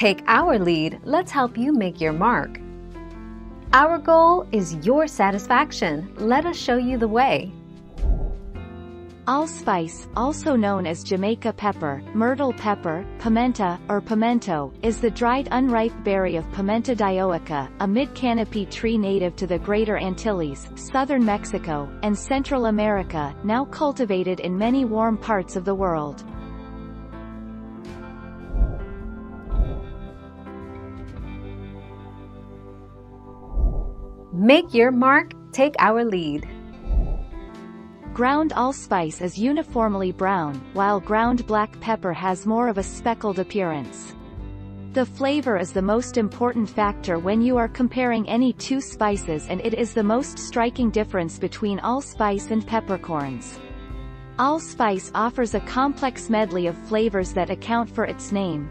Take our lead, let's help you make your mark. Our goal is your satisfaction. Let us show you the way. Allspice, also known as Jamaica pepper, myrtle pepper, pimenta, or pimento, is the dried unripe berry of Pimenta dioica, a mid-canopy tree native to the Greater Antilles, southern Mexico, and Central America, now cultivated in many warm parts of the world. Make your mark, take our lead. Ground allspice is uniformly brown, while ground black pepper has more of a speckled appearance. The flavor is the most important factor when you are comparing any two spices and it is the most striking difference between allspice and peppercorns. Allspice offers a complex medley of flavors that account for its name.